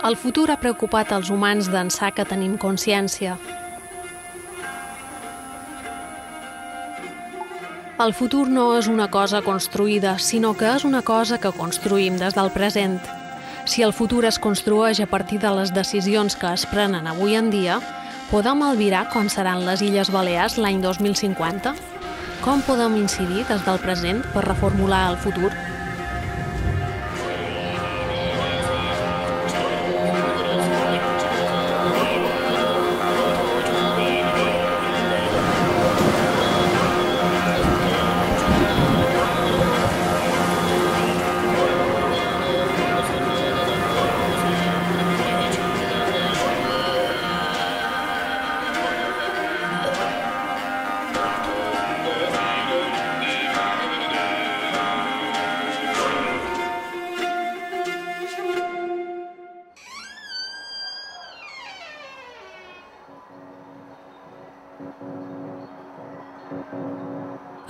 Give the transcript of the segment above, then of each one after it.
El futur ha preocupat els humans d'ençà que tenim consciència. El futur no és una cosa construïda, sinó que és una cosa que construïm des del present. Si el futur es construeix a partir de les decisions que es prenen avui en dia, podem albirar com seran les Illes Balears l'any 2050? Com podem incidir des del present per reformular el futur?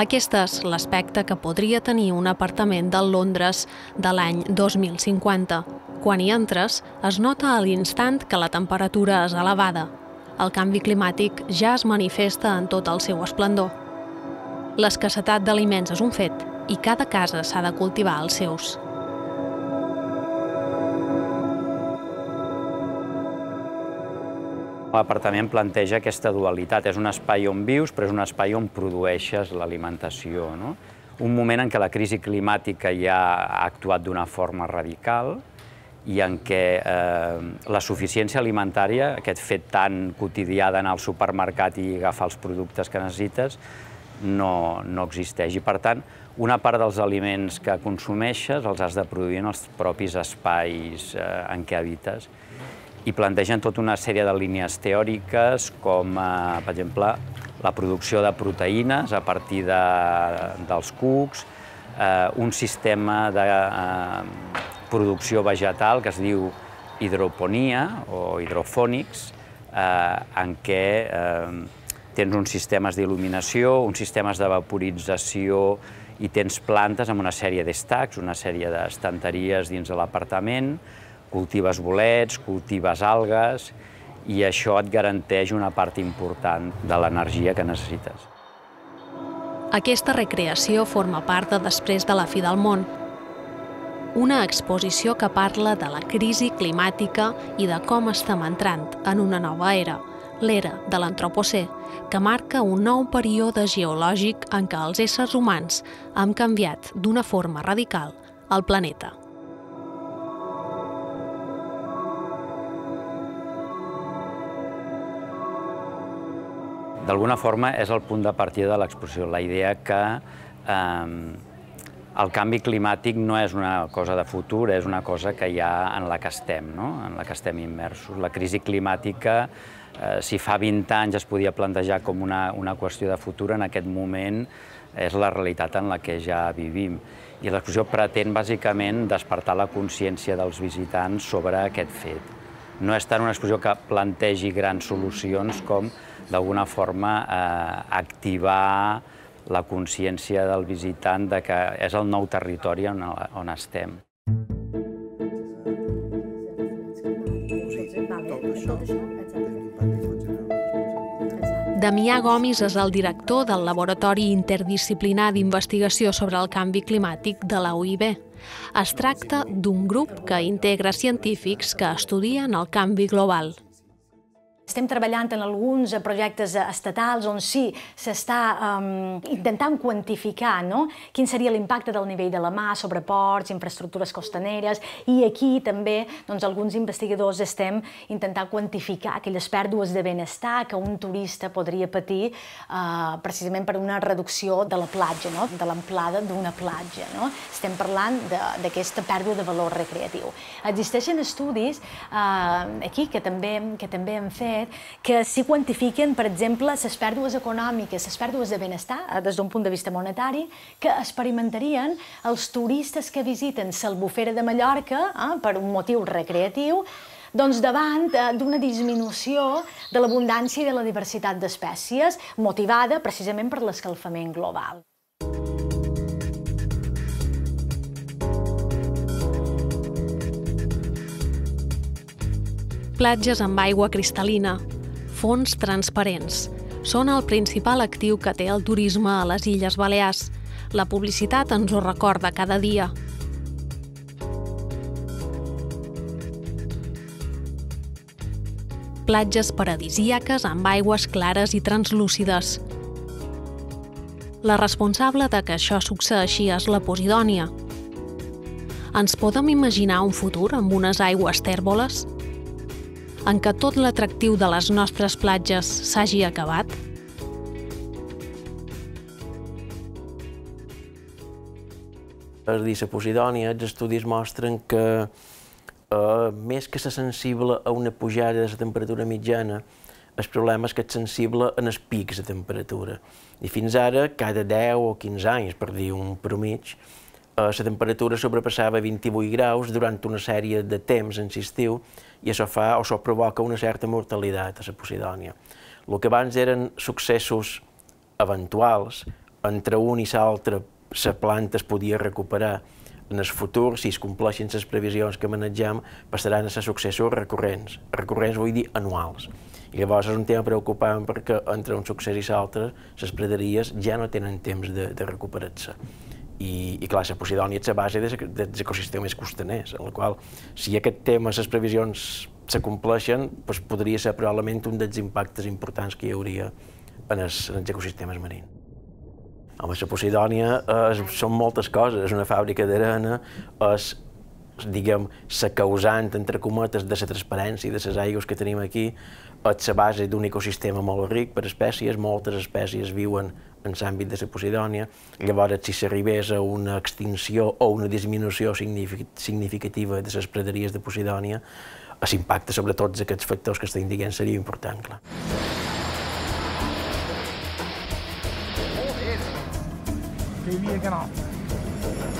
Aquest és l'aspecte que podria tenir un apartament del Londres de l'any 2050. Quan hi entres, es nota a l'instant que la temperatura és elevada. El canvi climàtic ja es manifesta en tot el seu esplendor. L'escassetat d'aliments és un fet i cada casa s'ha de cultivar els seus. L'apartament planteja aquesta dualitat. És un espai on vius, però és un espai on produeixes l'alimentació. No? Un moment en què la crisi climàtica ja ha actuat d'una forma radical i en què eh, la suficiència alimentària, aquest fet tan quotidià d'anar al supermercat i agafar els productes que necessites, no, no existeix. I, per tant, una part dels aliments que consumeixes els has de produir en els propis espais eh, en què habites i plantegen tota una sèrie de línies teòriques com, eh, per exemple, la producció de proteïnes a partir de, dels cucs, eh, un sistema de eh, producció vegetal que es diu hidroponia o hidrofònics, eh, en què eh, tens uns sistemes d'il·luminació, uns sistemes de vaporització i tens plantes amb una sèrie d'estacs, una sèrie d'estanteries dins de l'apartament, cultives bolets, cultives algues, i això et garanteix una part important de l'energia que necessites. Aquesta recreació forma part de Després de la fi del món, una exposició que parla de la crisi climàtica i de com estem entrant en una nova era, l'era de l'antropocè, que marca un nou període geològic en què els éssers humans han canviat d'una forma radical el planeta. D'alguna forma és el punt de partida de l'exposició, la idea que eh, el canvi climàtic no és una cosa de futur, és una cosa que ja en la que estem, no? en la que estem immersos. La crisi climàtica, eh, si fa 20 anys es podia plantejar com una, una qüestió de futur, en aquest moment és la realitat en la que ja vivim. I l'exposició pretén bàsicament despertar la consciència dels visitants sobre aquest fet. No és tant una exposició que plantegi grans solucions com d'alguna forma eh, activar la consciència del visitant de que és el nou territori on, on estem. Damià Gomis és el director del Laboratori Interdisciplinar d'Investigació sobre el Canvi Climàtic de la UIB. Es tracta d'un grup que integra científics que estudien el canvi global. Estem treballant en alguns projectes estatals on sí s'està um, intentant quantificar no? quin seria l'impacte del nivell de la mà sobre ports, infraestructures costaneres, i aquí també doncs, alguns investigadors estem intentant quantificar aquelles pèrdues de benestar que un turista podria patir uh, precisament per una reducció de la platja, no? de l'amplada d'una platja. No? Estem parlant d'aquesta pèrdua de valor recreatiu. Existeixen estudis uh, aquí que també, que també hem fet fet que s'hi quantifiquen, per exemple, les pèrdues econòmiques, les pèrdues de benestar, eh, des d'un punt de vista monetari, que experimentarien els turistes que visiten l'Albufera de Mallorca eh, per un motiu recreatiu, doncs davant eh, d'una disminució de l'abundància i de la diversitat d'espècies, motivada precisament per l'escalfament global. Platges amb aigua cristal·lina, fons transparents, són el principal actiu que té el turisme a les Illes Balears. La publicitat ens ho recorda cada dia. Platges paradisíaques amb aigües clares i translúcides. La responsable de que això succeeixi és la Posidònia. Ens podem imaginar un futur amb unes aigües tèrboles? En què tot l'atractiu de les nostres platges s'hagi acabat? A dir, la Posidònia, els estudis mostren que eh, més que ser sensible a una pujada de la temperatura mitjana, el problema és que és sensible en els pics de temperatura. I fins ara, cada 10 o 15 anys, per dir un promig, la temperatura sobrepassava 28 graus durant una sèrie de temps en i això fa o això provoca una certa mortalitat a la Posidònia. El que abans eren successos eventuals, entre un i l'altre la planta es podia recuperar, en el futur, si es compleixen les previsions que manegem, passaran a ser successos recurrents. Recurrents vull dir anuals. I llavors és un tema preocupant perquè entre un succés i l'altre les praderies ja no tenen temps de, de recuperar-se i, i clar, la Posidònia és la base dels ecosistemes costaners, en la qual, si aquest tema, les previsions se compleixen, doncs podria ser probablement un dels impactes importants que hi hauria en els, en els ecosistemes marins. Home, la Posidònia és, són moltes coses, és una fàbrica d'arena, és, diguem, la causant, entre cometes, de la transparència de les aigües que tenim aquí, és la base d'un ecosistema molt ric per espècies, moltes espècies viuen en l'àmbit de la Posidònia, llavors si s'arribés a una extinció o una disminució significativa de les praderies de Posidònia, l'impacte sobre tots aquests factors que estem dient seria important, clar. Que hi havia que no.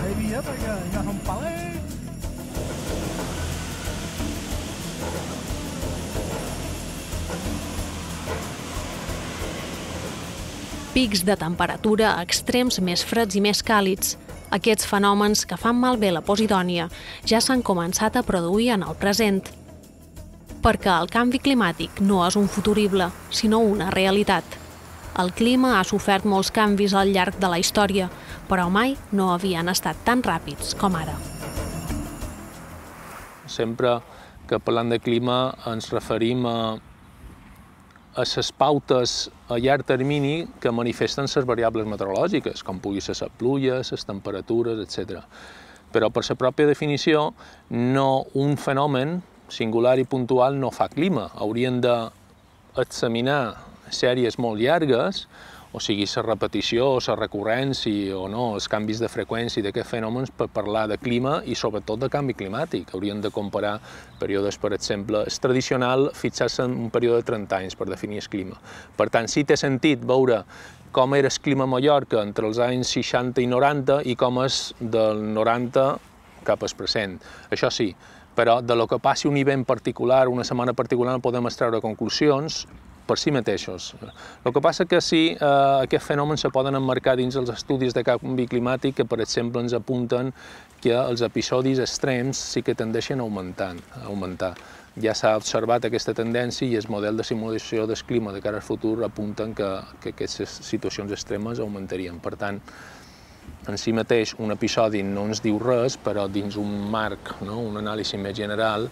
Hi havia perquè ja són palets, pics de temperatura extrems més freds i més càlids. Aquests fenòmens que fan malbé la Posidònia ja s'han començat a produir en el present. Perquè el canvi climàtic no és un futurible, sinó una realitat. El clima ha sofert molts canvis al llarg de la història, però mai no havien estat tan ràpids com ara. Sempre que parlant de clima ens referim a a les pautes a llarg termini que manifesten les variables meteorològiques, com pugui ser les pluies, les temperatures, etc. Però per la pròpia definició, no un fenomen singular i puntual no fa clima. Haurien d'examinar sèries molt llargues o sigui, la repetició o la recurrència o no, els canvis de freqüència d'aquests fenòmens per parlar de clima i sobretot de canvi climàtic. Hauríem de comparar períodes, per exemple, és tradicional fixar-se en un període de 30 anys per definir el clima. Per tant, sí té sentit veure com era el clima a Mallorca entre els anys 60 i 90 i com és del 90 cap al present. Això sí, però de lo que passi un nivell particular, una setmana particular, no podem extreure conclusions, per si mateixos. El que passa que sí, eh, aquests fenòmens se poden emmarcar dins els estudis de canvi climàtic que, per exemple, ens apunten que els episodis extrems sí que tendeixen a augmentar. A augmentar. Ja s'ha observat aquesta tendència i el model de simulació del clima de cara al futur apunten que, que aquestes situacions extremes augmentarien. Per tant, en si mateix un episodi no ens diu res, però dins un marc, no? un anàlisi més general,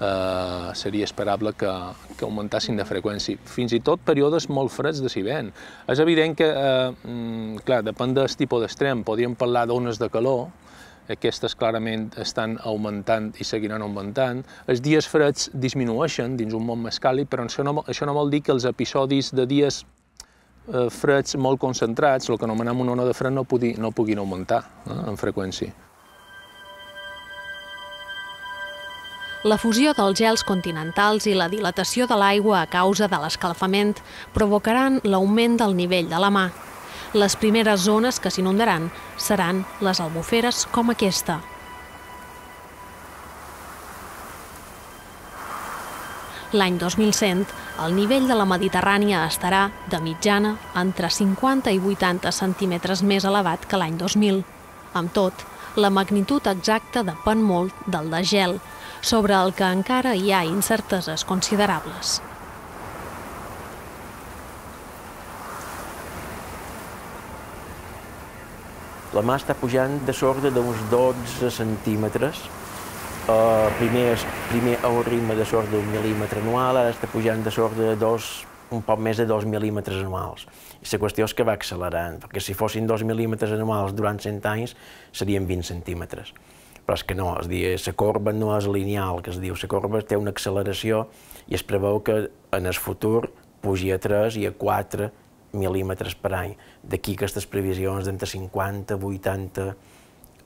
eh, seria esperable que, que augmentassin de freqüència. Fins i tot períodes molt freds de vent. És evident que, eh, mm, clar, depèn del tipus d'extrem. Podríem parlar d'ones de calor, aquestes clarament estan augmentant i seguiran augmentant. Els dies freds disminueixen dins un món més càlid, però això no, això no vol dir que els episodis de dies freds molt concentrats, el que anomenem una ona de fred, no, pugui, no puguin augmentar eh, en freqüència. La fusió dels gels continentals i la dilatació de l'aigua a causa de l'escalfament provocaran l'augment del nivell de la mà. Les primeres zones que s'inundaran seran les albuferes com aquesta. L'any 2100, el nivell de la Mediterrània estarà, de mitjana, entre 50 i 80 centímetres més elevat que l'any 2000. Amb tot, la magnitud exacta depèn molt del de gel, sobre el que encara hi ha incerteses considerables. La mà està pujant de sorda d'uns 12 centímetres. Uh, primer, primer un ritme de sorda d'un mil·límetre anual, ara està pujant de sorda de dos, un poc més de 2 mil·límetres anuals. I la qüestió és que va accelerant, perquè si fossin 2 mil·límetres anuals durant 100 anys, serien 20 centímetres. Però és que no, és dir, la corba no és lineal, que es diu, la corba té una acceleració i es preveu que en el futur pugi a 3 i a 4 mil·límetres per any. D'aquí aquestes previsions d'entre 50 80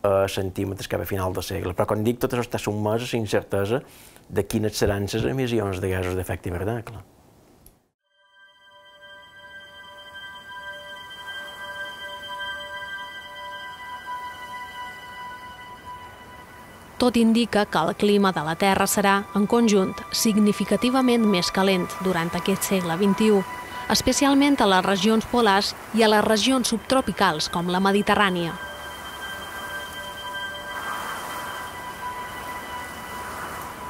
eh, centímetres cap a final de segle. Però, com dic, tot això està sotmès a la incertesa de quines seran les emissions de gasos d'efecte hivernacle. Tot indica que el clima de la Terra serà, en conjunt, significativament més calent durant aquest segle XXI, especialment a les regions polars i a les regions subtropicals, com la Mediterrània.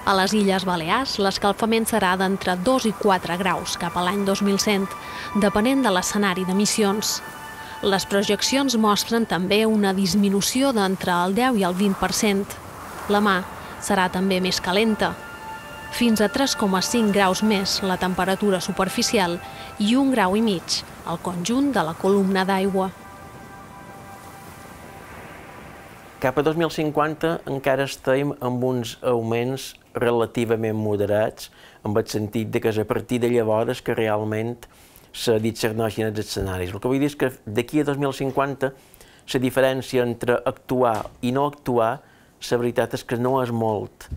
A les Illes Balears, l'escalfament serà d'entre 2 i 4 graus cap a l'any 2100, depenent de l'escenari d'emissions. Les projeccions mostren també una disminució d'entre el 10 i el 20%. La mà serà també més calenta, fins a 3,5 graus més la temperatura superficial i un grau i mig al conjunt de la columna d'aigua. Cap a 2050 encara estem amb uns augments relativament moderats, en el sentit de que és a partir de llavors que realment se discerneixen els escenaris. El que vull dir és que d'aquí a 2050 la diferència entre actuar i no actuar, la veritat és que no és molt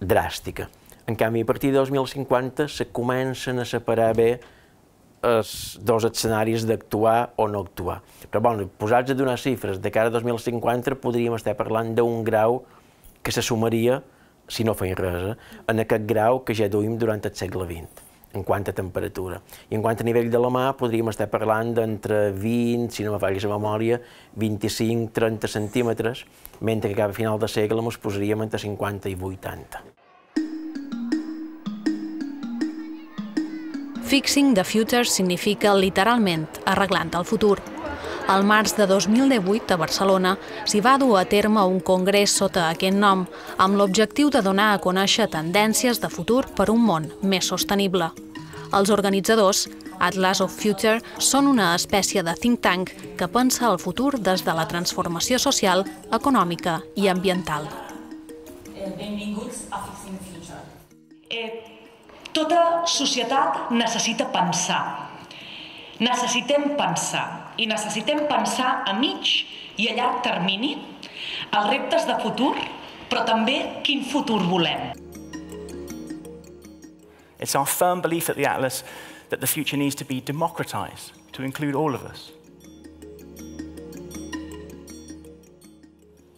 dràstica. En canvi, a partir de 2050 se comencen a separar bé els dos escenaris d'actuar o no actuar. Però, bueno, posats a donar xifres, de cara a 2050 podríem estar parlant d'un grau que se sumaria, si no feim res, eh, en aquest grau que ja duim durant el segle XX en quant a temperatura. I en quant a nivell de la mà, podríem estar parlant d'entre 20, si no me falli la memòria, 25-30 centímetres, mentre que cap a final de segle ens posaríem entre 50 i 80. Fixing the Future significa literalment arreglant el futur. Al març de 2018 a Barcelona s'hi va dur a terme un congrés sota aquest nom amb l'objectiu de donar a conèixer tendències de futur per un món més sostenible. Els organitzadors, Atlas of Future, són una espècie de think tank que pensa el futur des de la transformació social, econòmica i ambiental. Benvinguts a Fixing the Future. Eh, tota societat necessita pensar. Necessitem pensar i necessitem pensar a mig i a llarg termini els reptes de futur, però també quin futur volem. It's our firm belief at the Atlas that the future needs to be democratized to include all of us.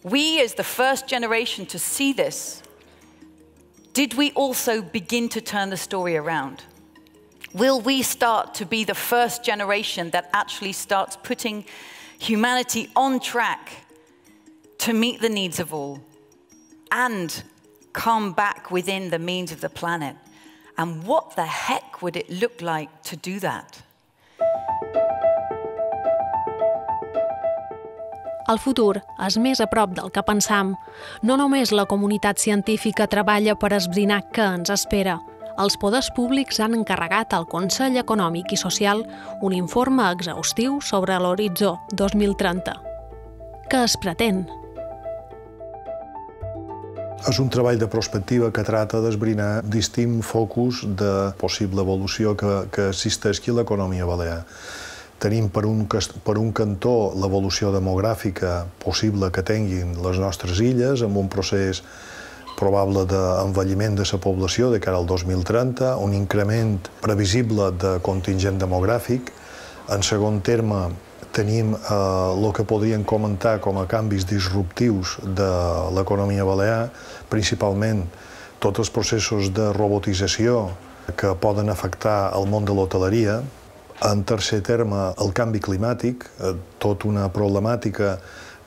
We, as the first generation to see this, did we also begin to turn the story around? Will we start to be the first generation that actually starts putting humanity on track to meet the needs of all and come back within the means of the planet? And what the heck would it look like to do that? El futur és més a prop del que pensam. No només la comunitat científica treballa per esbrinar què ens espera. Els poders públics han encarregat al Consell Econòmic i Social un informe exhaustiu sobre l'horitzó 2030. Què es pretén? És un treball de prospectiva que trata d'esbrinar distints focus de possible evolució que, que existeixi a l'economia balear Tenim per un, per un cantó l'evolució demogràfica possible que tinguin les nostres illes, amb un procés probable d'envelliment de la població de cara al 2030, un increment previsible de contingent demogràfic. En segon terme, tenim eh, el que podríem comentar com a canvis disruptius de l'economia balear, principalment tots els processos de robotització que poden afectar el món de l'hoteleria, en tercer terme, el canvi climàtic, eh, tot una problemàtica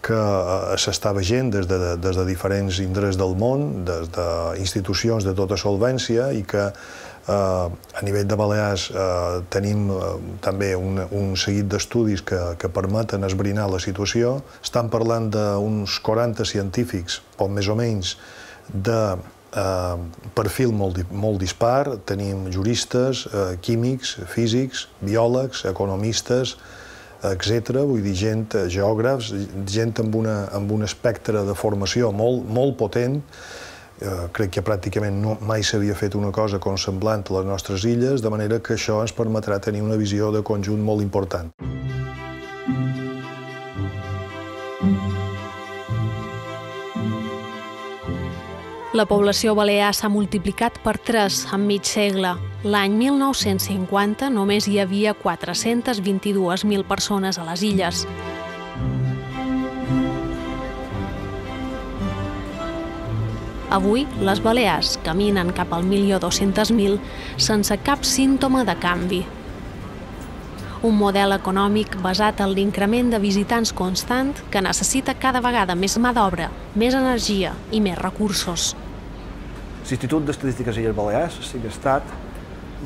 que eh, s'està veient des de, des de diferents indrets del món, des d'institucions de tota solvència i que eh, a nivell de Balears eh, tenim eh, també un, un seguit d'estudis que, que permeten esbrinar la situació. Estan parlant d'uns 40 científics, poc més o menys, de eh, perfil molt, molt dispar. Tenim juristes, eh, químics, físics, biòlegs, economistes, etc. Vull dir, gent, eh, geògrafs, gent amb, una, amb un espectre de formació molt, molt potent. Eh, crec que pràcticament no, mai s'havia fet una cosa com semblant a les nostres illes, de manera que això ens permetrà tenir una visió de conjunt molt important. La població balear s'ha multiplicat per 3 en mig segle. L'any 1950 només hi havia 422.000 persones a les illes. Avui, les Balears caminen cap al 1.200.000 sense cap símptoma de canvi. Un model econòmic basat en l'increment de visitants constant que necessita cada vegada més mà d'obra, més energia i més recursos. L'Institut d'Estadístiques Illes Balears, estat,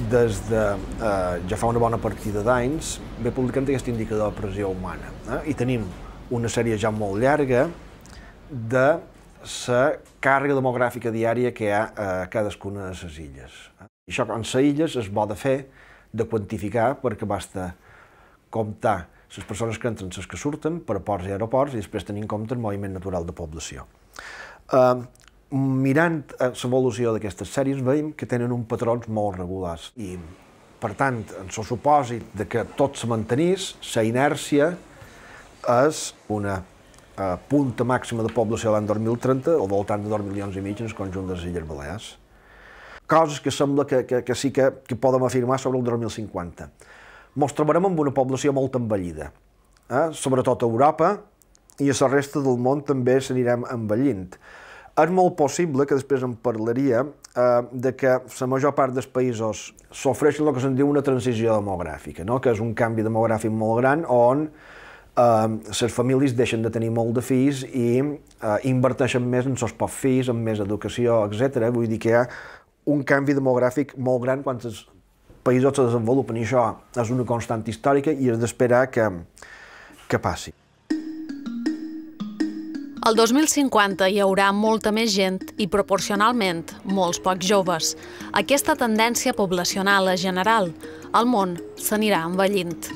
des de eh, ja fa una bona partida d'anys, ve publicant aquest indicador de pressió humana. Eh? I tenim una sèrie ja molt llarga de la càrrega demogràfica diària que hi ha a cadascuna de les illes. I això en les illes es bo de fer, de quantificar, perquè basta comptar les persones que entren, les que surten, per ports i aeroports, i després tenir en compte el moviment natural de població. Eh, mirant l'evolució d'aquestes sèries veiem que tenen un patrons molt regulars i, per tant, en el supòsit de que tot se mantenís, la inèrcia és una eh, punta màxima de població l'any 2030 al voltant de 2 milions i mig en el conjunt de les Illes Balears. Coses que sembla que, que, que sí que, que podem afirmar sobre el 2050. Ens trobarem amb una població molt envellida, eh? sobretot a Europa, i a la resta del món també s'anirem envellint. És molt possible, que després en parlaria, eh, de que la major part dels països sofreixen el que se'n diu una transició demogràfica, no? que és un canvi demogràfic molt gran on eh, les famílies deixen de tenir molt de fills i eh, inverteixen més en els pocs fills, en més educació, etc. Vull dir que hi ha un canvi demogràfic molt gran quan els països se desenvolupen i això és una constant històrica i és d'esperar que, que passi. El 2050 hi haurà molta més gent i proporcionalment molts pocs joves. Aquesta tendència poblacional és general. El món s'anirà envellint.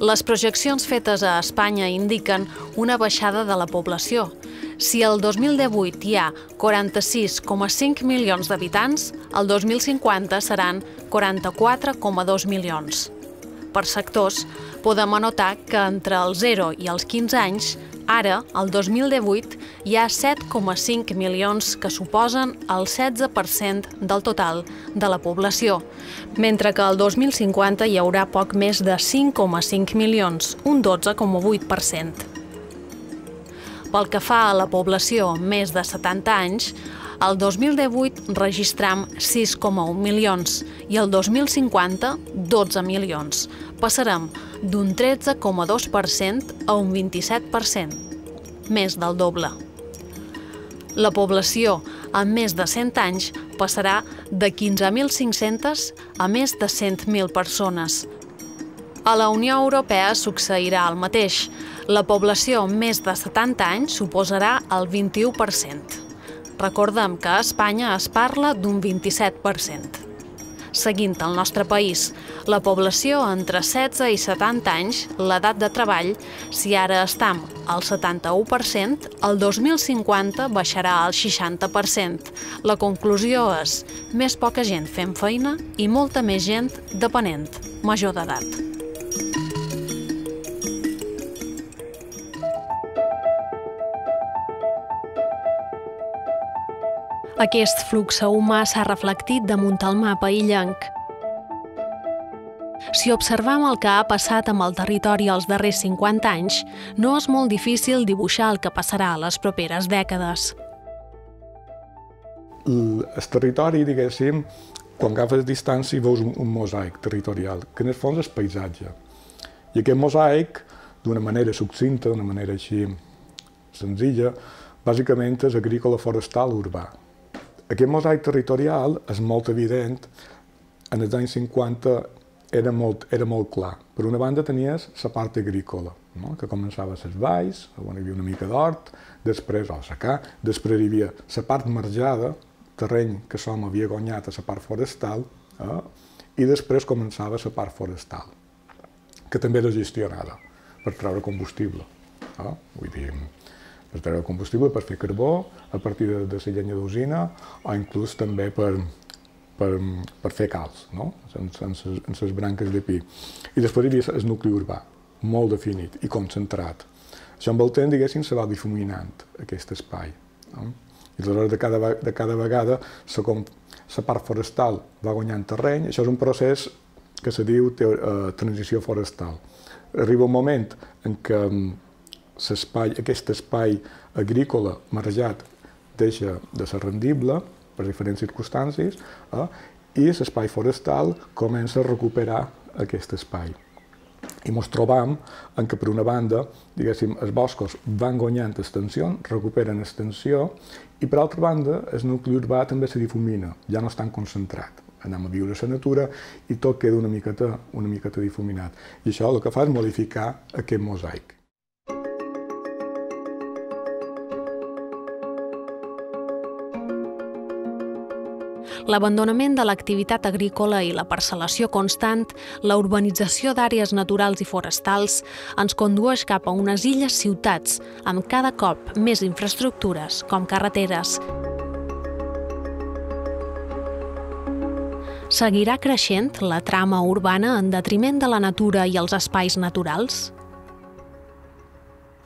Les projeccions fetes a Espanya indiquen una baixada de la població. Si el 2018 hi ha 46,5 milions d'habitants, el 2050 seran 44,2 milions. Per sectors, podem anotar que entre els 0 i els 15 anys Ara, el 2018, hi ha 7,5 milions que suposen el 16% del total de la població, mentre que el 2050 hi haurà poc més de 5,5 milions, un 12,8%. Pel que fa a la població més de 70 anys, el 2018 registram 6,1 milions i el 2050 12 milions. Passarem d'un 13,2% a un 27%, més del doble. La població amb més de 100 anys passarà de 15.500 a més de 100.000 persones. A la Unió Europea succeirà el mateix. La població més de 70 anys suposarà el 21%. Recordem que a Espanya es parla d'un 27%. Seguint el nostre país, la població entre 16 i 70 anys, l'edat de treball, si ara estam al 71%, el 2050 baixarà al 60%. La conclusió és més poca gent fent feina i molta més gent depenent, major d'edat. Aquest flux humà s'ha reflectit damunt el mapa illenc. Si observam el que ha passat amb el territori els darrers 50 anys, no és molt difícil dibuixar el que passarà a les properes dècades. El territori, diguéssim, quan agafes distància veus un, un mosaic territorial, que en el fons és paisatge. I aquest mosaic, d'una manera succinta, d'una manera així senzilla, bàsicament és agrícola forestal urbà. Aquest mosaic territorial és molt evident, en els anys 50 era molt, era molt clar. Per una banda tenies la part agrícola, no? que començava a les valls, on hi havia una mica d'hort, després o secà, després hi havia la part marjada, terreny que som havia guanyat a la part forestal, eh? i després començava la part forestal, que també era gestionada per treure combustible. Eh? Vull dir, per treure combustible, per fer carbó, a partir de, de la llenya d'usina, o inclús també per, per, per fer calç, no? en, ses branques de pi. I després hi havia el nucli urbà, molt definit i concentrat. Això amb el temps, diguéssim, se va difuminant, aquest espai. No? I aleshores, de cada, de cada vegada, la, la part forestal va guanyant terreny. Això és un procés que se diu uh, transició forestal. Arriba un moment en què espai, aquest espai agrícola marejat deixa de ser rendible per diferents circumstàncies eh, i l'espai forestal comença a recuperar aquest espai. I ens trobam en què, per una banda, diguéssim, els boscos van guanyant extensió, recuperen extensió, i per altra banda, el nucli urbà també se difumina, ja no és tan concentrat. Anem a viure la natura i tot queda una miqueta, una miqueta difuminat. I això el que fa és modificar aquest mosaic. L'abandonament de l'activitat agrícola i la parcel·lació constant, la urbanització d'àrees naturals i forestals, ens condueix cap a unes illes ciutats, amb cada cop més infraestructures, com carreteres. Seguirà creixent la trama urbana en detriment de la natura i els espais naturals?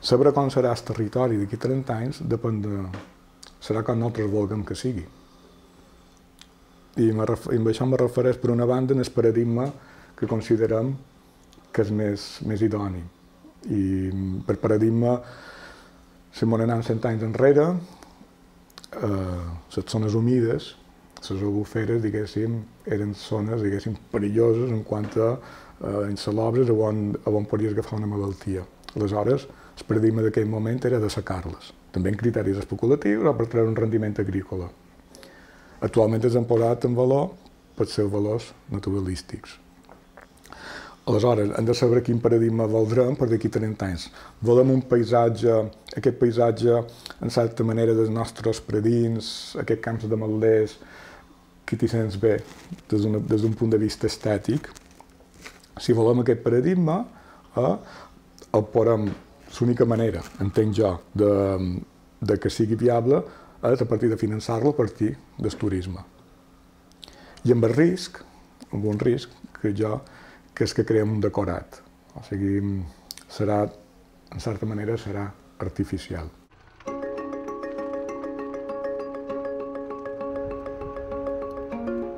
Saber com serà el territori d'aquí 30 anys depèn de... serà com nosaltres vulguem que sigui. I, amb això me refereix, per una banda, en el paradigma que considerem que és més, més idoni. I per paradigma, si m'ho anem cent anys enrere, eh, les zones humides, les aguferes, diguéssim, eren zones, diguéssim, perilloses en quant a eh, insalobres on, on podies agafar una malaltia. Aleshores, el paradigma d'aquell moment era de secar-les, també en criteris especulatius o per treure un rendiment agrícola. Actualment és posat en valor per seus valors naturalístics. Aleshores, hem de saber quin paradigma voldrem per d'aquí 30 anys. Volem un paisatge, aquest paisatge, en certa manera, dels nostres predins, aquests camps de malders, que t'hi sents bé des d'un punt de vista estètic. Si volem aquest paradigma, eh, el podem, l'única manera, entenc jo, de, de que sigui viable, és a partir de finançar-lo a partir del turisme. I amb el risc, amb un risc que jo, que és que creem un decorat. O sigui, serà, en certa manera, serà artificial.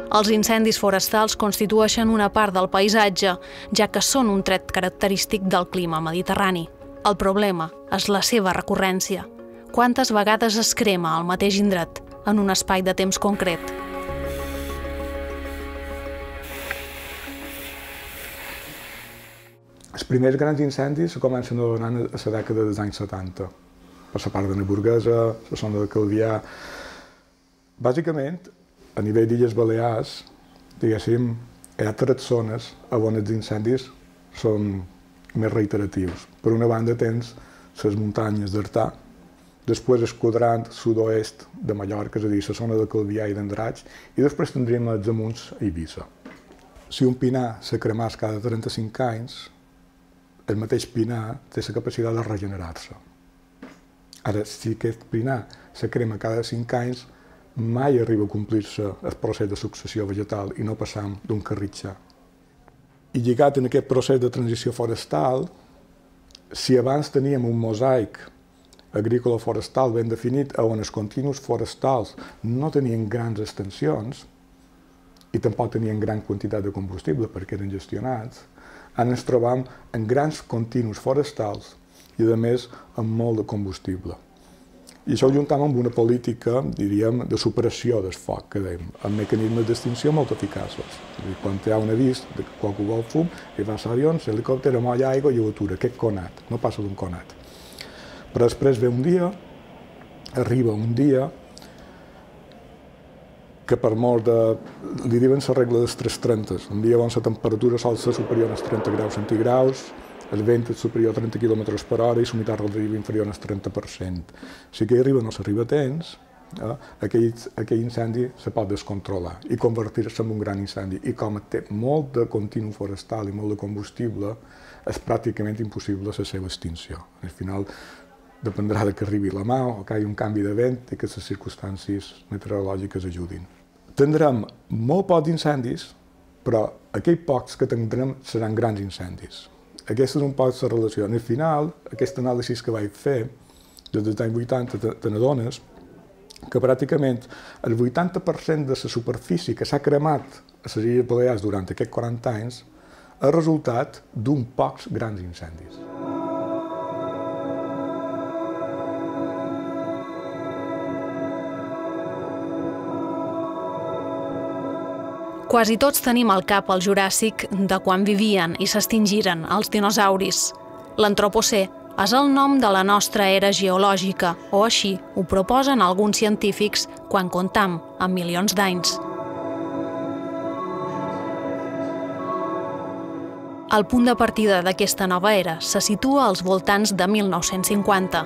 Els incendis forestals constitueixen una part del paisatge, ja que són un tret característic del clima mediterrani. El problema és la seva recurrència quantes vegades es crema al mateix indret, en un espai de temps concret. Els primers grans incendis se comencen a donar a la dècada dels anys 70, per la part de la Burguesa, la zona de Calvià. Bàsicament, a nivell d'Illes Balears, diguéssim, hi ha tres zones on els incendis són més reiteratius. Per una banda tens les muntanyes d'Artà, després el quadrant sud-oest de Mallorca, és a dir, la zona de Calvià i d'Andratx, i després tindríem els amunts a Eivissa. Si un pinar se cremàs cada 35 anys, el mateix pinar té la capacitat de regenerar-se. Ara, si aquest pinar se crema cada 5 anys, mai arriba a complir-se el procés de successió vegetal i no passam d'un carritxar. I lligat en aquest procés de transició forestal, si abans teníem un mosaic agrícola forestal ben definit, on els continus forestals no tenien grans extensions i tampoc tenien gran quantitat de combustible perquè eren gestionats, ara ens trobam en grans continus forestals i, a més, amb molt de combustible. I això ho juntam amb una política, diríem, de superació del foc, que dèiem, amb mecanismes d'extinció molt eficaços. dir, quan hi ha un avís de que qualcú fum, hi va avions, helicòpter, molla aigua i ho atura. Aquest conat, no passa d'un conat. Però després ve un dia, arriba un dia, que per molt de... li diuen la regla dels 330. Un dia on la temperatura sol ser superior als 30 graus centigraus, el vent és superior a 30 km per hora i la humitat relativa inferior al 30%. Si que arriba no s'arriba a temps, eh, aquell, aquell incendi se pot descontrolar i convertir-se en un gran incendi. I com té molt de continu forestal i molt de combustible, és pràcticament impossible la seva extinció. Al final, dependrà de que arribi la mà o que hi hagi un canvi de vent i que les circumstàncies meteorològiques ajudin. Tindrem molt pocs incendis, però aquells pocs que tindrem seran grans incendis. Aquesta és un poc la relació. Al final, aquest anàlisi que vaig fer, des dels anys 80, te n'adones que pràcticament el 80% de la superfície que s'ha cremat a les Illes Balears durant aquests 40 anys és resultat d'un pocs grans incendis. Quasi tots tenim al cap el Juràssic de quan vivien i s'extingiren els dinosauris. L'antropocè és el nom de la nostra era geològica, o així ho proposen alguns científics quan comptam amb milions d'anys. El punt de partida d'aquesta nova era se situa als voltants de 1950,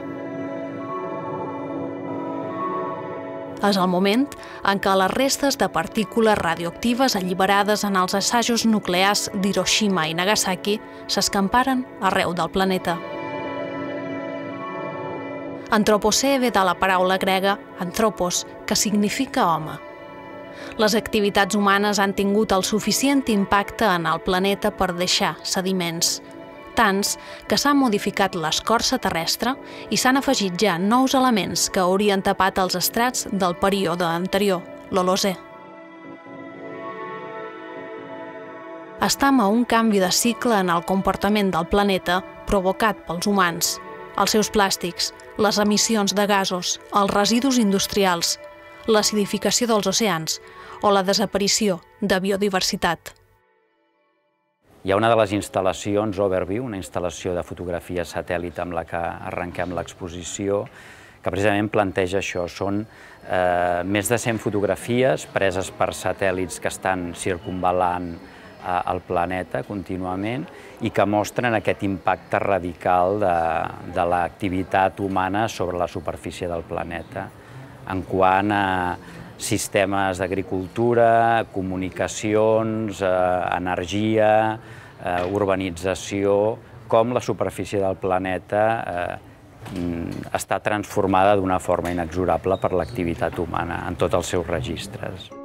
és el moment en què les restes de partícules radioactives alliberades en els assajos nuclears d'Hiroshima i Nagasaki s'escamparen arreu del planeta. Antropocè ve de la paraula grega anthropos, que significa home. Les activitats humanes han tingut el suficient impacte en el planeta per deixar sediments, tants que s'ha modificat l'escorça terrestre i s'han afegit ja nous elements que haurien tapat els estrats del període anterior, l'Holocè. Estam a un canvi de cicle en el comportament del planeta provocat pels humans, els seus plàstics, les emissions de gasos, els residus industrials, l'acidificació dels oceans o la desaparició de biodiversitat. Hi ha una de les instal·lacions Overview, una instal·lació de fotografia satèl·lit amb la que arrenquem l'exposició, que precisament planteja això. Són eh, més de 100 fotografies preses per satèl·lits que estan circunvalant eh, el planeta contínuament i que mostren aquest impacte radical de, de l'activitat humana sobre la superfície del planeta en quant a sistemes d'agricultura, comunicacions, eh, energia, eh, urbanització, com la superfície del planeta eh, mm, està transformada d'una forma inexorable per l'activitat humana en tots els seus registres.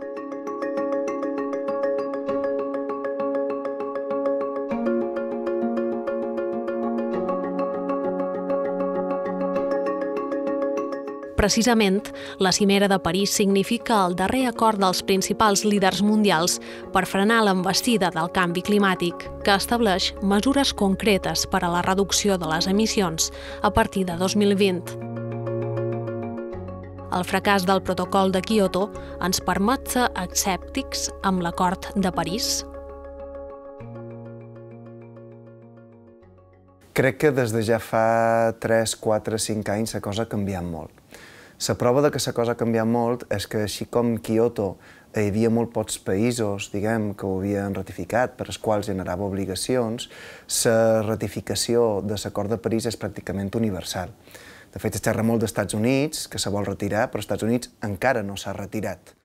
Precisament, la cimera de París significa el darrer acord dels principals líders mundials per frenar l'embestida del canvi climàtic, que estableix mesures concretes per a la reducció de les emissions a partir de 2020. El fracàs del protocol de Kyoto ens permet ser escèptics amb l'acord de París? Crec que des de ja fa 3, 4, 5 anys la cosa ha canviat molt. La prova de que la cosa ha canviat molt és que així com Kyoto hi havia molt pocs països, diguem, que ho havien ratificat, per als quals generava obligacions, la ratificació de l'acord de París és pràcticament universal. De fet, es xerra molt dels Estats Units, que se vol retirar, però els Estats Units encara no s'ha retirat.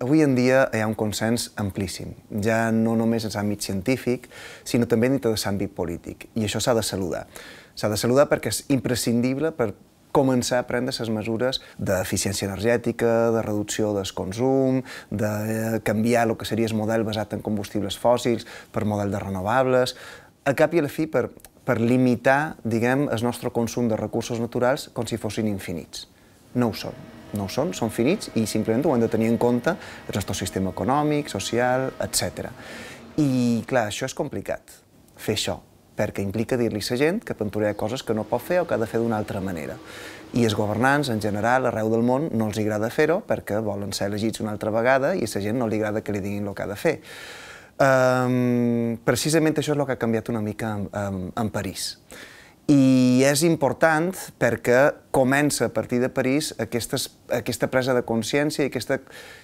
Avui en dia hi ha un consens amplíssim, ja no només en l'àmbit científic, sinó també dintre de l'àmbit polític, i això s'ha de saludar. S'ha de saludar perquè és imprescindible per començar a prendre les mesures d'eficiència energètica, de reducció del consum, de eh, canviar el que seria el model basat en combustibles fòssils per model de renovables, a cap i a la fi per, per limitar, diguem, el nostre consum de recursos naturals com si fossin infinits. No ho són. No ho són, són finits i simplement ho hem de tenir en compte el nostre sistema econòmic, social, etc. I, clar, això és complicat, fer això, perquè implica dir-li a la gent que penturarà coses que no pot fer o que ha de fer d'una altra manera. I els governants, en general, arreu del món, no els agrada fer-ho perquè volen ser elegits una altra vegada i a la gent no li agrada que li diguin el que ha de fer. Um, precisament això és el que ha canviat una mica en, en, en París. I és important perquè comença a partir de París aquestes, aquesta presa de consciència i aquest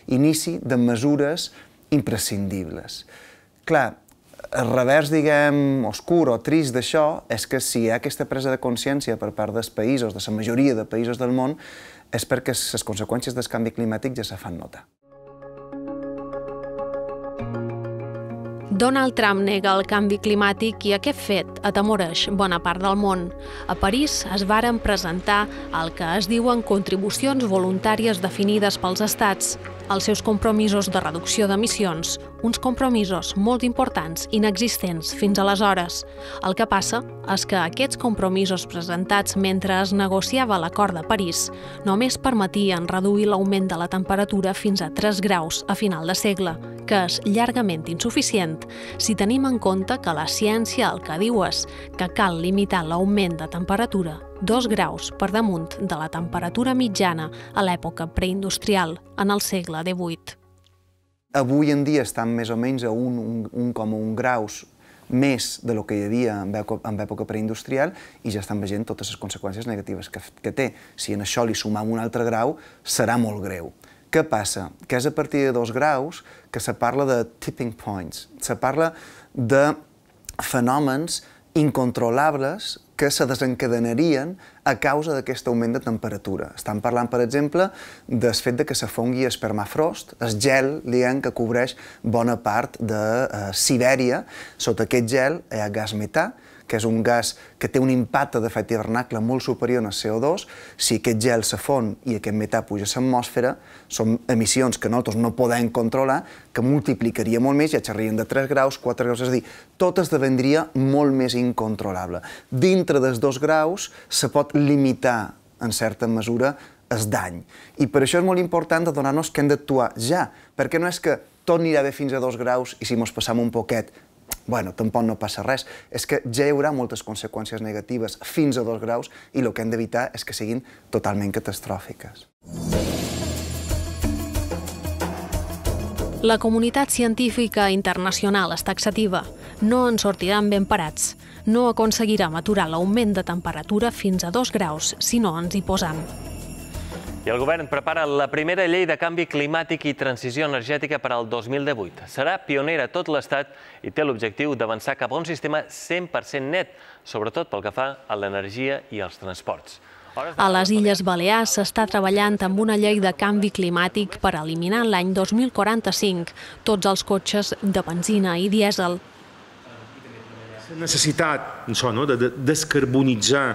inici de mesures imprescindibles. Clar, el revers, diguem, oscur o trist d'això és que si hi ha aquesta presa de consciència per part dels països, de la majoria de països del món, és perquè les conseqüències del canvi climàtic ja se fan notar. Donald Trump nega el canvi climàtic i aquest fet atemoreix bona part del món. A París es varen presentar el que es diuen contribucions voluntàries definides pels estats, els seus compromisos de reducció d'emissions, uns compromisos molt importants, inexistents fins aleshores. El que passa és que aquests compromisos presentats mentre es negociava l'acord de París només permetien reduir l'augment de la temperatura fins a 3 graus a final de segle, que és llargament insuficient si tenim en compte que la ciència el que diu és que cal limitar l'augment de temperatura 2 graus per damunt de la temperatura mitjana a l'època preindustrial, en el segle XVIII. Avui en dia estan més o menys a 1,1 graus més de lo que hi havia en en època preindustrial i ja estan veient totes les conseqüències negatives que, que té. Si en això li sumam un altre grau, serà molt greu. Què passa? Que és a partir de dos graus que se parla de tipping points, se parla de fenòmens incontrolables que se desencadenarien a causa d'aquest augment de temperatura. Estan parlant, per exemple, del fet de que s'afongui el permafrost, el gel, diguem, que cobreix bona part de uh, Sibèria. Sota aquest gel hi ha gas metà, que és un gas que té un impacte d'efecte hivernacle molt superior al CO2, si aquest gel s'afon i aquest metà puja a l'atmosfera, són emissions que nosaltres no podem controlar, que multiplicaria molt més, ja xerrien de 3 graus, 4 graus, és a dir, tot esdevendria molt més incontrolable. Dintre dels dos graus se pot limitar, en certa mesura, el dany. I per això és molt important donar-nos que hem d'actuar ja, perquè no és que tot anirà bé fins a dos graus i si mos passam un poquet bueno, tampoc no passa res. És que ja hi haurà moltes conseqüències negatives fins a dos graus i el que hem d'evitar és que siguin totalment catastròfiques. La comunitat científica internacional és taxativa. No en sortiran ben parats. No aconseguirem aturar l'augment de temperatura fins a dos graus si no ens hi posam. I el govern prepara la primera llei de canvi climàtic i transició energètica per al 2018. Serà pionera a tot l'Estat i té l'objectiu d'avançar cap a un sistema 100% net, sobretot pel que fa a l'energia i als transports. A les Illes Balears s'està treballant amb una llei de canvi climàtic per eliminar l'any 2045 tots els cotxes de benzina i dièsel. La necessitat això, no, de descarbonitzar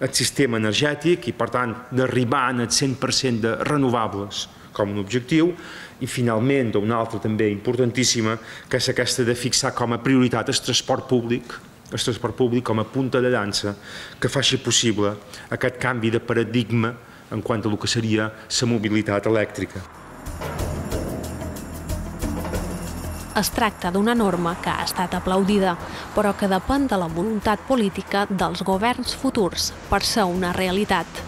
el sistema energètic i, per tant, d'arribar al 100% de renovables com un objectiu i, finalment, una altra també importantíssima, que és aquesta de fixar com a prioritat el transport públic el transport públic com a punta de llança que faci possible aquest canvi de paradigma en quant a el que seria la mobilitat elèctrica. Es tracta d'una norma que ha estat aplaudida, però que depèn de la voluntat política dels governs futurs per ser una realitat.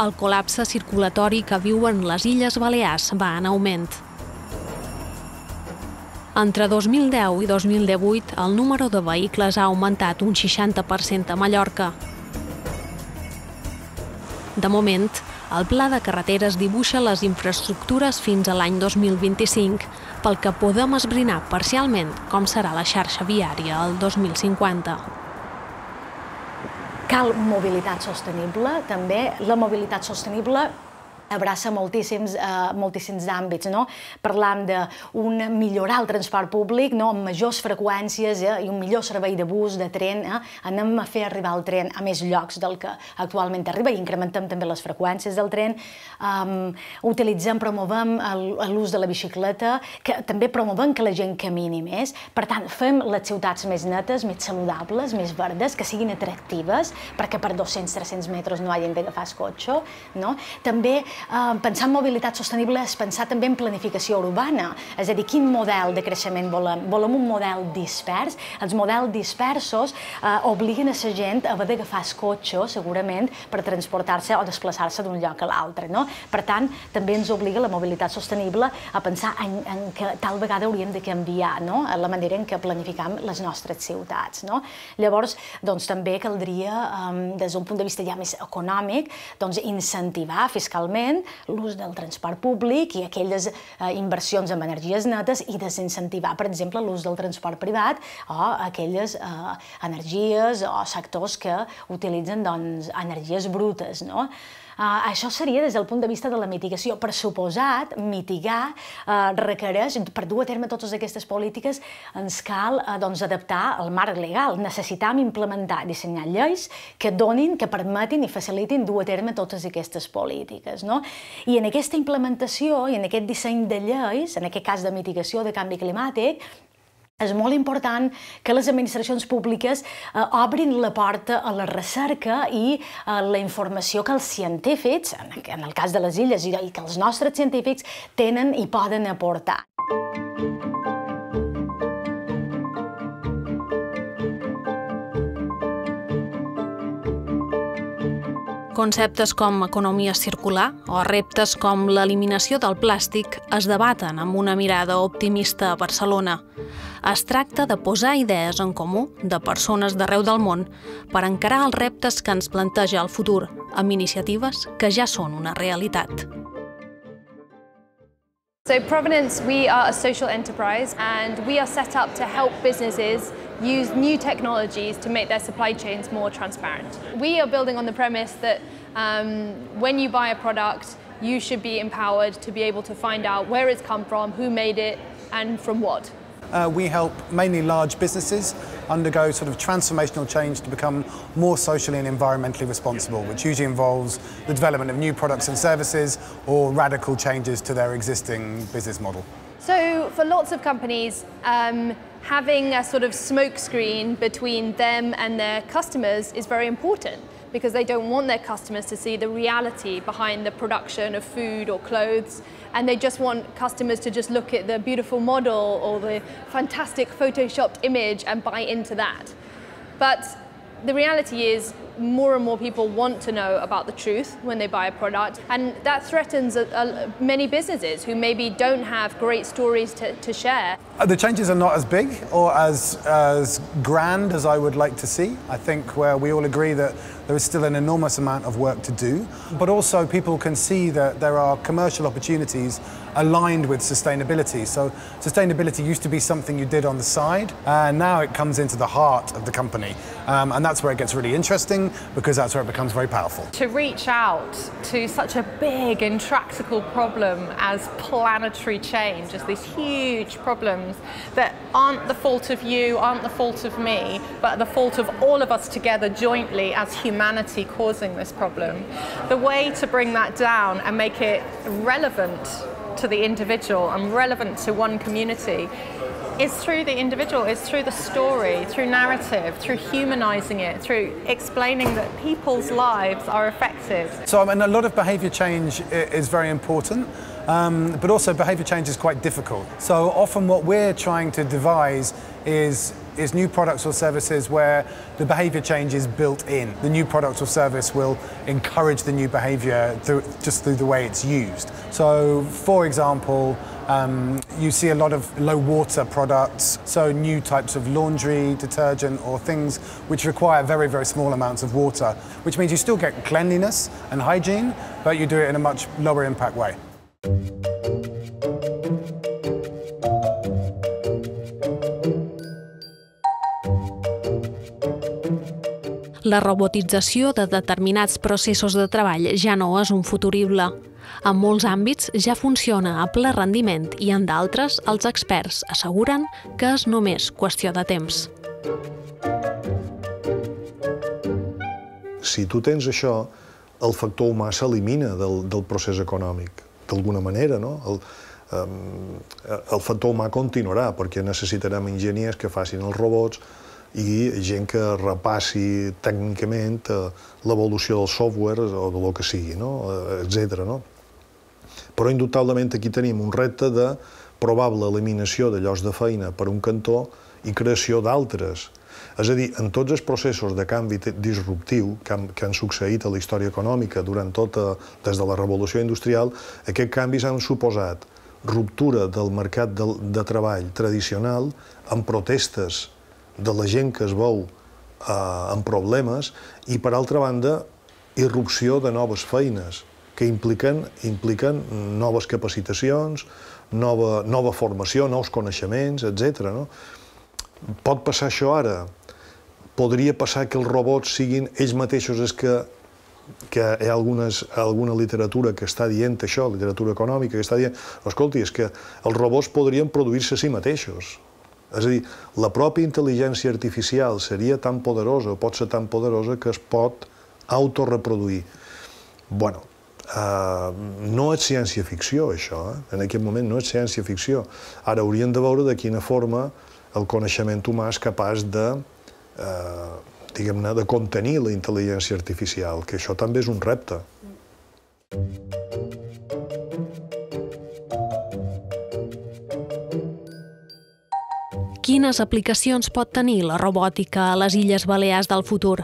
El col·lapse circulatori que viuen les Illes Balears va en augment. Entre 2010 i 2018, el número de vehicles ha augmentat un 60% a Mallorca. De moment, el pla de carreteres dibuixa les infraestructures fins a l'any 2025, pel que podem esbrinar parcialment com serà la xarxa viària el 2050. Cal mobilitat sostenible, també. La mobilitat sostenible abraça moltíssims, eh, moltíssims àmbits. No? Parlam d'un millorar el transport públic no? amb majors freqüències eh, i un millor servei de bus, de tren. Eh? Anem a fer arribar el tren a més llocs del que actualment arriba i incrementem també les freqüències del tren. Um, utilitzem, promovem l'ús de la bicicleta, que també promovem que la gent camini més. Per tant, fem les ciutats més netes, més saludables, més verdes, que siguin atractives, perquè per 200-300 metres no hagin d'agafar el cotxe. No? També pensar en mobilitat sostenible és pensar també en planificació urbana, és a dir, quin model de creixement volem? Volem un model dispers? Els models dispersos eh, obliguen a la gent a haver d'agafar el cotxe, segurament, per transportar-se o desplaçar-se d'un lloc a l'altre. No? Per tant, també ens obliga la mobilitat sostenible a pensar en, en que tal vegada hauríem de canviar no? la manera en què planificam les nostres ciutats. No? Llavors, doncs, també caldria, um, des d'un punt de vista ja més econòmic, doncs, incentivar fiscalment l'ús del transport públic i aquelles uh, inversions en energies netes i desincentivar, per exemple, l'ús del transport privat o aquelles uh, energies o sectors que utilitzen doncs, energies brutes. No? Uh, això seria des del punt de vista de la mitigació. Per suposat, mitigar uh, requereix, per dur a terme totes aquestes polítiques, ens cal uh, doncs, adaptar el marc legal. Necessitam implementar, dissenyar lleis que donin, que permetin i facilitin dur a terme totes aquestes polítiques. No? I en aquesta implementació i en aquest disseny de lleis, en aquest cas de mitigació de canvi climàtic, és molt important que les administracions públiques eh, obrin la porta a la recerca i a la informació que els científics, en el cas de les illes, i que els nostres científics tenen i poden aportar. Conceptes com economia circular o reptes com l'eliminació del plàstic es debaten amb una mirada optimista a Barcelona. Es tracta de posar idees en comú de persones d'arreu del món per encarar els reptes que ens planteja el futur amb iniciatives que ja són una realitat. So Provenance, we are a social enterprise and we are set up to help businesses use new technologies to make their supply chains more transparent. We are building on the premise that um, when you buy a product, you should be empowered to be able to find out where it's come from, who made it, and from what. Uh, we help mainly large businesses undergo sort of transformational change to become more socially and environmentally responsible, which usually involves the development of new products and services or radical changes to their existing business model. So for lots of companies, um, having a sort of smokescreen between them and their customers is very important because they don't want their customers to see the reality behind the production of food or clothes and they just want customers to just look at the beautiful model or the fantastic photoshopped image and buy into that. But the reality is more and more people want to know about the truth when they buy a product and that threatens many businesses who maybe don't have great stories to, to share. Uh, the changes are not as big or as, as grand as I would like to see. I think where we all agree that there is still an enormous amount of work to do, but also people can see that there are commercial opportunities aligned with sustainability. So sustainability used to be something you did on the side, and now it comes into the heart of the company. Um, and that's where it gets really interesting because that's where it becomes very powerful. To reach out to such a big, intractable problem as planetary change, as these huge problems that aren't the fault of you, aren't the fault of me, but the fault of all of us together jointly as humanity causing this problem. The way to bring that down and make it relevant to the individual and relevant to one community is through the individual, is through the story, through narrative, through humanizing it, through explaining that people's lives are affected. So I mean, a lot of behavior change is very important. Um, but also behavior change is quite difficult. So often what we're trying to devise is is new products or services where the behavior change is built in. The new product or service will encourage the new behavior through, just through the way it's used. So, for example, um, you see a lot of low water products, so new types of laundry, detergent, or things which require very, very small amounts of water, which means you still get cleanliness and hygiene, but you do it in a much lower impact way. La robotització de determinats processos de treball ja no és un futurible. En molts àmbits ja funciona a ple rendiment i en d'altres els experts asseguren que és només qüestió de temps. Si tu tens això, el factor humà s'elimina del, del procés econòmic, d'alguna manera, no? El, el factor humà continuarà, perquè necessitarem enginyers que facin els robots, i gent que repassi tècnicament eh, l'evolució del software o de lo que sigui, no? etc. No? Però indubtablement aquí tenim un repte de probable eliminació de llocs de feina per un cantó i creació d'altres. És a dir, en tots els processos de canvi disruptiu que han, que han succeït a la història econòmica durant tota, des de la revolució industrial, aquests canvis han suposat ruptura del mercat de, de treball tradicional amb protestes de la gent que es veu eh, amb problemes i, per altra banda, irrupció de noves feines que impliquen, impliquen noves capacitacions, nova, nova formació, nous coneixements, etc. No? Pot passar això ara? Podria passar que els robots siguin ells mateixos els que que hi ha algunes, alguna literatura que està dient això, literatura econòmica, que està dient, escolti, és que els robots podrien produir-se a si mateixos. És a dir, la pròpia intel·ligència artificial seria tan poderosa, o pot ser tan poderosa, que es pot autorreproduir. Bueno, Uh, no és ciència-ficció, això. Eh? En aquest moment no és ciència-ficció. Ara hauríem de veure de quina forma el coneixement humà és capaç de, uh, diguem-ne, de contenir la intel·ligència artificial, que això també és un repte. Quines aplicacions pot tenir la robòtica a les Illes Balears del futur?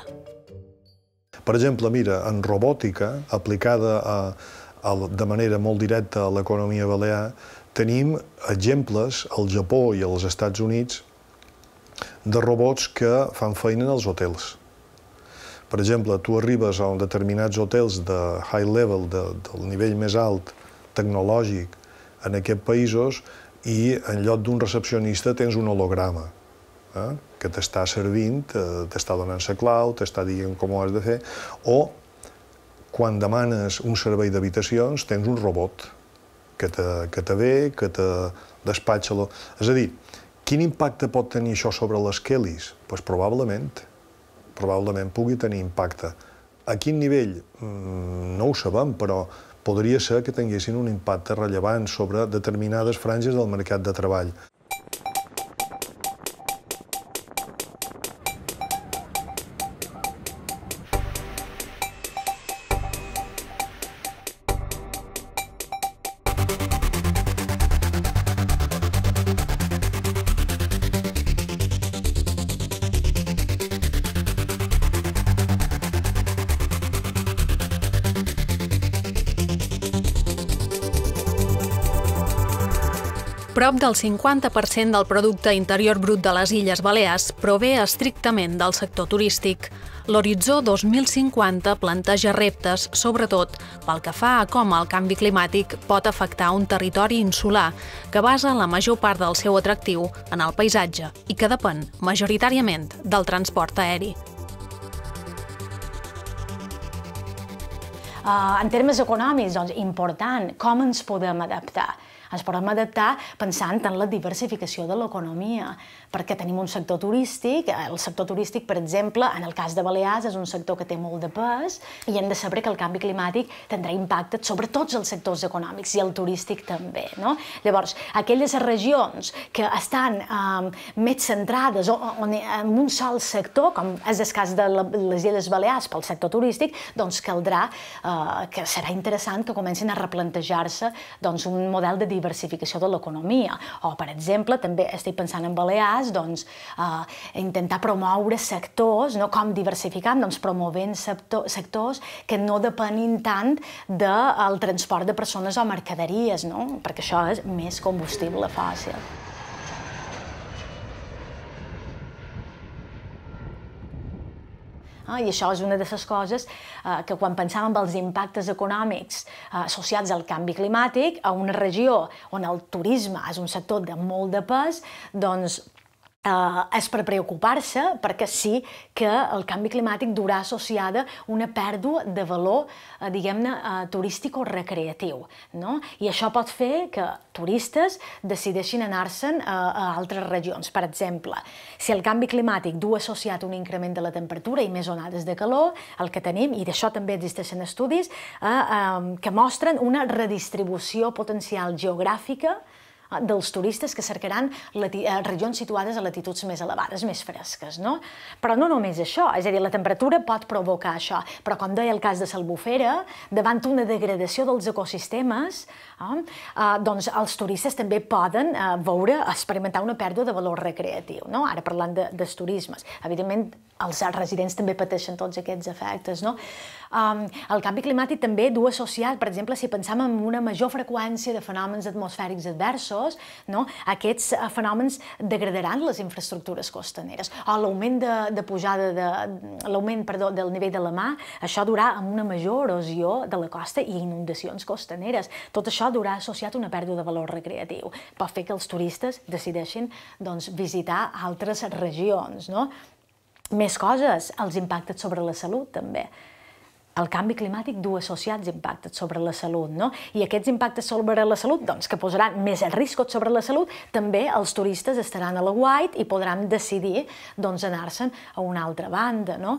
Per exemple, mira, en robòtica, aplicada a, a, de manera molt directa a l'economia balear, tenim exemples al Japó i als Estats Units de robots que fan feina en els hotels. Per exemple, tu arribes a determinats hotels de high level, de, del nivell més alt tecnològic en aquests països i en lloc d'un recepcionista tens un holograma eh, que t'està servint, eh, t'està donant la clau, t'està dient com ho has de fer, o quan demanes un servei d'habitacions tens un robot que te, que te ve, que te despatxa... Lo... És a dir, quin impacte pot tenir això sobre les Kellys? Doncs pues probablement, probablement pugui tenir impacte. A quin nivell? Mm, no ho sabem, però podria ser que tinguessin un impacte rellevant sobre determinades franges del mercat de treball. Prop del 50% del producte interior brut de les Illes Balears prové estrictament del sector turístic. L'Horitzó 2050 planteja reptes, sobretot pel que fa a com el canvi climàtic pot afectar un territori insular que basa la major part del seu atractiu en el paisatge i que depèn majoritàriament del transport aeri. Uh, en termes econòmics, doncs, important, com ens podem adaptar? Ens podem adaptar pensant en la diversificació de l'economia, perquè tenim un sector turístic, el sector turístic, per exemple, en el cas de Balears, és un sector que té molt de pes i hem de saber que el canvi climàtic tindrà impacte sobre tots els sectors econòmics i el turístic també. No? Llavors, aquelles regions que estan eh, més centrades on, en un sol sector, com és el cas de les Illes Balears pel sector turístic, doncs caldrà, eh, que serà interessant que comencin a replantejar-se doncs, un model de diversificació de l'economia. O, per exemple, també estic pensant en Balears, doncs, eh, intentar promoure sectors, no? com diversificar, doncs promovent sector, sectors que no depenin tant del transport de persones o mercaderies, no? perquè això és més combustible fàcil. I això és una de les coses eh, que quan pensàvem en els impactes econòmics eh, associats al canvi climàtic, a una regió on el turisme és un sector de molt de pes, doncs Uh, és per preocupar-se perquè sí que el canvi climàtic durà associada una pèrdua de valor, uh, diguem-ne, uh, turístic o recreatiu. No? I això pot fer que turistes decideixin anar-se'n a, a altres regions. Per exemple, si el canvi climàtic du associat un increment de la temperatura i més onades de calor, el que tenim, i d'això també existeixen estudis, uh, uh, que mostren una redistribució potencial geogràfica dels turistes que cercaran regions situades a latituds més elevades, més fresques. No? Però no només això, és a dir, la temperatura pot provocar això, però com deia el cas de Salbufera, davant una degradació dels ecosistemes, eh, eh, doncs els turistes també poden eh, veure, experimentar una pèrdua de valor recreatiu. No? Ara parlant de, dels turismes. Evidentment, els residents també pateixen tots aquests efectes. No? Um, el canvi climàtic també du associat, per exemple, si pensam en una major freqüència de fenòmens atmosfèrics adversos, no? aquests uh, fenòmens degradaran les infraestructures costaneres. O l'augment de, de pujada de, l'augment perdó, del nivell de la mà, això durà amb una major erosió de la costa i inundacions costaneres. Tot això durà associat a una pèrdua de valor recreatiu. Pot fer que els turistes decideixin doncs, visitar altres regions. No? Més coses, els impactes sobre la salut també el canvi climàtic du associats impactes sobre la salut, no? I aquests impactes sobre la salut, doncs, que posaran més riscos sobre la salut, també els turistes estaran a la White i podran decidir, doncs, anar-se'n a una altra banda, no?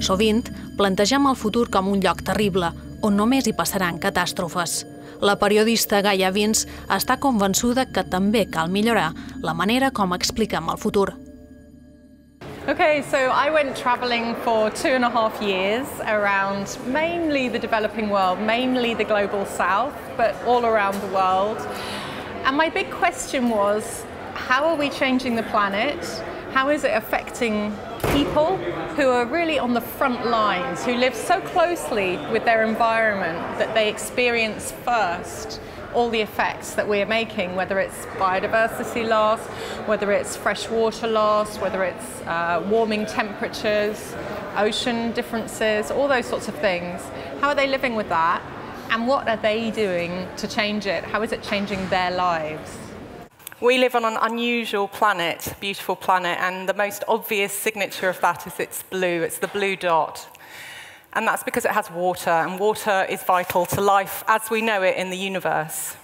Sovint, plantegem el futur com un lloc terrible, on només hi passaran catàstrofes. La periodista Gaia Vins està convençuda que també cal millorar la manera com expliquem el futur. Okay, so I went traveling for two and a half years around mainly the developing world, mainly the global south, but all around the world. And my big question was, how are we changing the planet? How is it affecting people who are really on the front lines, who live so closely with their environment that they experience first all the effects that we are making, whether it's biodiversity loss, whether it's freshwater loss, whether it's uh, warming temperatures, ocean differences, all those sorts of things. How are they living with that? And what are they doing to change it? How is it changing their lives? We live on an unusual planet, beautiful planet, and the most obvious signature of that is it's blue, it's the blue dot. And that's because it has water, and water is vital to life as we know it in the universe.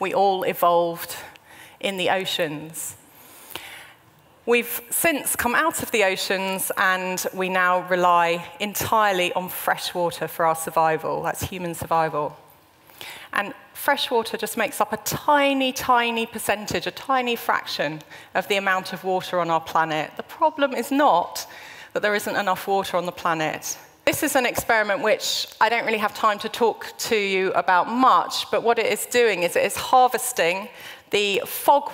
We all evolved in the oceans. We've since come out of the oceans and we now rely entirely on fresh water for our survival. That's human survival. And fresh water just makes up a tiny, tiny percentage, a tiny fraction of the amount of water on our planet. The problem is not that there isn't enough water on the planet. This is an experiment which I don't really have time to talk to you about much, but what it is doing is it is harvesting the fog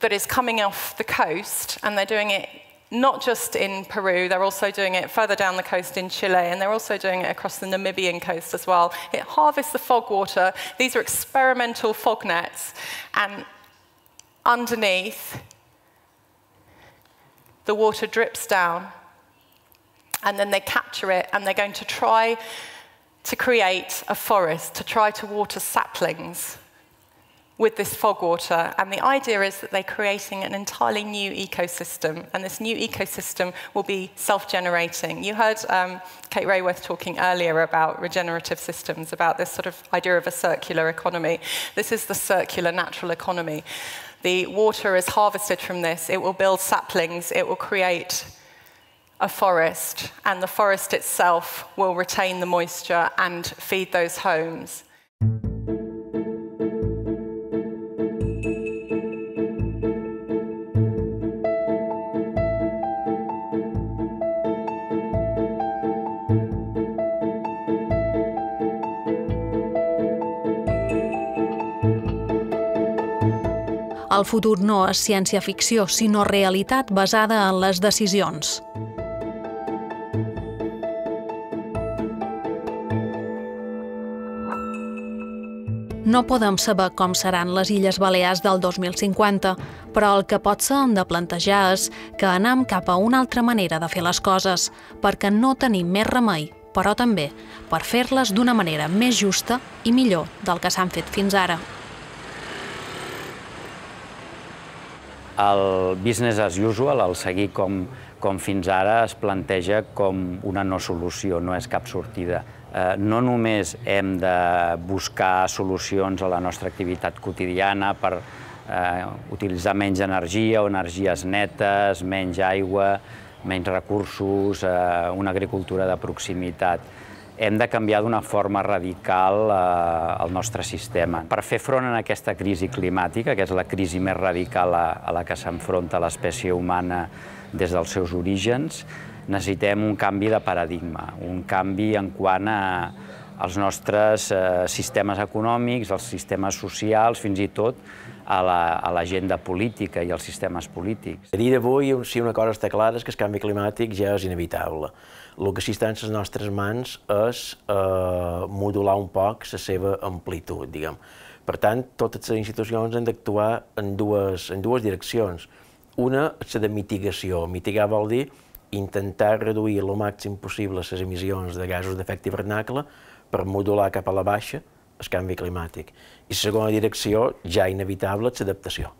that is coming off the coast, and they're doing it not just in Peru, they're also doing it further down the coast in Chile, and they're also doing it across the Namibian coast as well. It harvests the fog water. These are experimental fog nets, and underneath, the water drips down, and then they capture it, and they're going to try to create a forest, to try to water saplings with this fog water. And the idea is that they're creating an entirely new ecosystem, and this new ecosystem will be self-generating. You heard um, Kate Rayworth talking earlier about regenerative systems, about this sort of idea of a circular economy. This is the circular natural economy. The water is harvested from this. It will build saplings. It will create a forest, and the forest itself will retain the moisture and feed those homes. El futur no és ciència-ficció, sinó realitat basada en les decisions. No podem saber com seran les Illes Balears del 2050, però el que pot ser hem de plantejar és que anem cap a una altra manera de fer les coses, perquè no tenim més remei, però també per fer-les d'una manera més justa i millor del que s'han fet fins ara. El business as usual, el seguir com, com fins ara, es planteja com una no solució, no és cap sortida. Eh, no només hem de buscar solucions a la nostra activitat quotidiana per eh, utilitzar menys energia o energies netes, menys aigua, menys recursos, eh, una agricultura de proximitat. Hem de canviar d'una forma radical eh, el nostre sistema. Per fer front a aquesta crisi climàtica, que és la crisi més radical a, a la que s'enfronta l'espècie humana des dels seus orígens, necessitem un canvi de paradigma, un canvi en quant a, als nostres eh, sistemes econòmics, als sistemes socials, fins i tot a l'agenda la, política i als sistemes polítics. A dia d'avui, si una cosa està clara és que el canvi climàtic ja és inevitable. El que sí està en les nostres mans és eh, modular un poc la seva amplitud, diguem. Per tant, totes les institucions han d'actuar en, dues, en dues direccions. Una és la de mitigació. Mitigar vol dir intentar reduir el màxim possible les emissions de gasos d'efecte hivernacle per modular cap a la baixa el canvi climàtic. I la segona direcció, ja inevitable, és l'adaptació.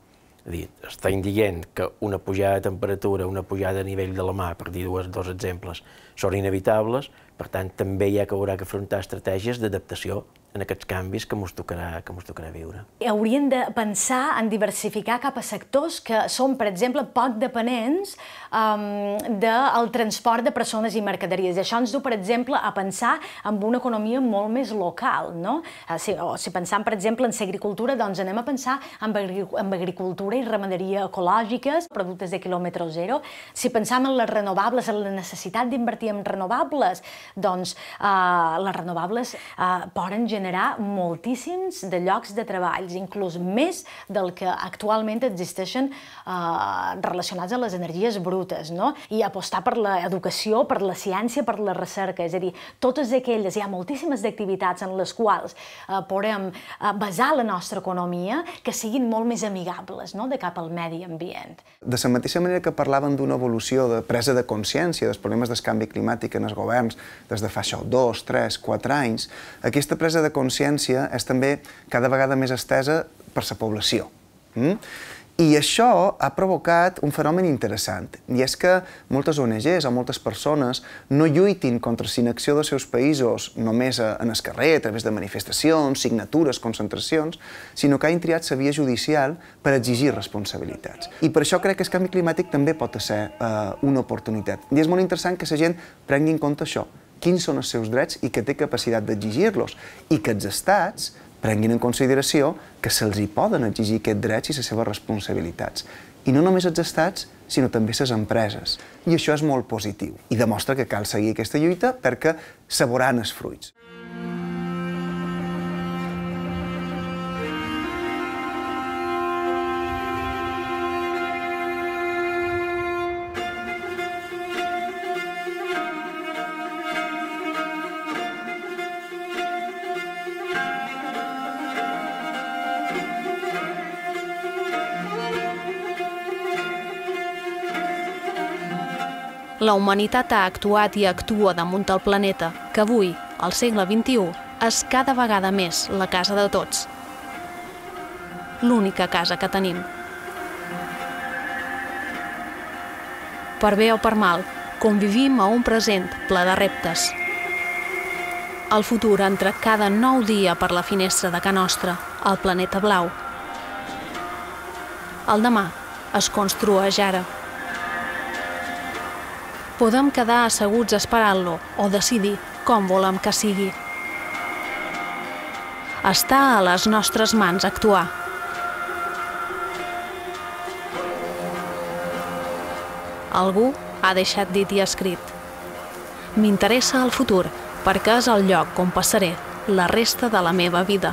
És dir, estem dient que una pujada de temperatura, una pujada a nivell de la mar, per dir dos, dos exemples, són inevitables, per tant, també hi ha que haurà que afrontar estratègies d'adaptació en aquests canvis que ens tocarà, que tocarà viure. Haurien de pensar en diversificar cap a sectors que són, per exemple, poc dependents um, del transport de persones i mercaderies. I això ens du, per exemple, a pensar en una economia molt més local. No? Eh, si, o si pensam, per exemple, en l'agricultura, doncs anem a pensar en, en agricultura i ramaderia ecològiques, productes de quilòmetre zero. Si pensam en les renovables, en la necessitat d'invertir en renovables, doncs uh, les renovables uh, poden generar moltíssims de llocs de treballs, inclús més del que actualment existeixen eh, relacionats a les energies brutes, no? i apostar per l'educació, per la ciència, per la recerca, és a dir, totes aquelles, hi ha moltíssimes activitats en les quals eh, podem eh, basar la nostra economia que siguin molt més amigables no? de cap al medi ambient. De la mateixa manera que parlaven d'una evolució de presa de consciència dels problemes del canvi climàtic en els governs des de fa això, dos, tres, quatre anys, aquesta presa de consciència és també cada vegada més estesa per la població. Mm? I això ha provocat un fenomen interessant, i és que moltes ONGs o moltes persones no lluitin contra la inacció dels seus països només en el carrer, a través de manifestacions, signatures, concentracions, sinó que han triat la via judicial per exigir responsabilitats. I per això crec que el canvi climàtic també pot ser eh, una oportunitat. I és molt interessant que la gent prengui en compte això, quins són els seus drets i que té capacitat d'exigir-los, i que els estats prenguin en consideració que se'ls hi poden exigir aquests drets i les seves responsabilitats. I no només els estats, sinó també les empreses. I això és molt positiu i demostra que cal seguir aquesta lluita perquè saboran els fruits. La humanitat ha actuat i actua damunt el planeta, que avui, al segle XXI, és cada vegada més la casa de tots. L'única casa que tenim. Per bé o per mal, convivim a un present ple de reptes. El futur entra cada nou dia per la finestra de Can Nostra, al planeta blau. El demà es construeix ara. Podem quedar asseguts esperant-lo o decidir com volem que sigui. Està a les nostres mans actuar. Algú ha deixat dit i escrit. M'interessa el futur perquè és el lloc on passaré la resta de la meva vida.